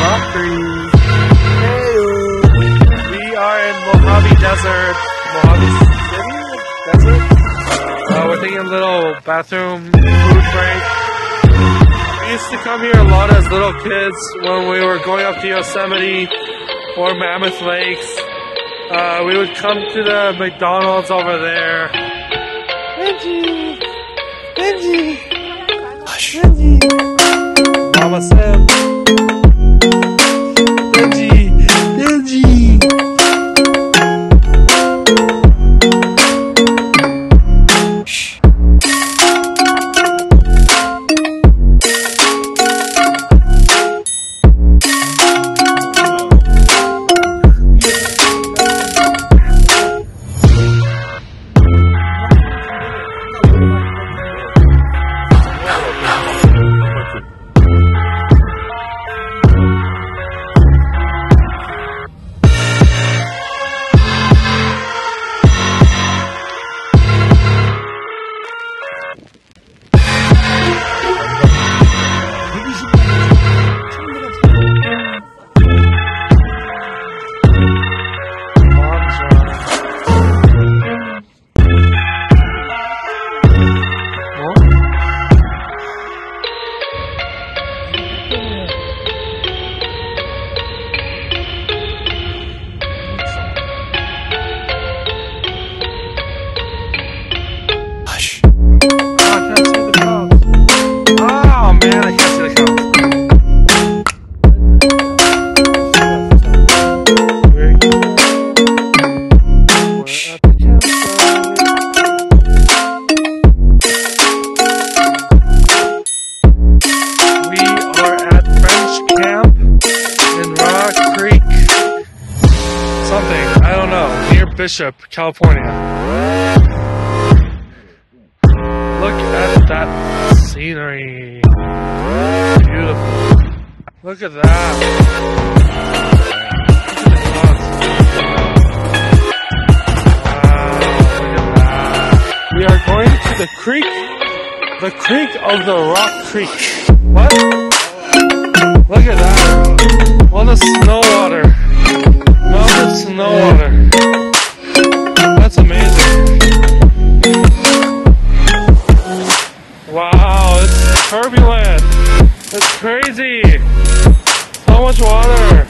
Mockery. Hey, we are in Mojave Desert. Mojave City? Desert? Uh, we're taking a little bathroom food break. We used to come here a lot as little kids when we were going up to Yosemite or Mammoth Lakes. Uh, we would come to the McDonald's over there. Benji! Benji! Benji! Mama Sam. Near Bishop, California. Look at that scenery. Beautiful. Look at that. The creek. The creek of the Rock Creek. What? Look at that. All the snow water. Melted snow water. That's amazing. Wow, it's turbulent. It's crazy. So much water.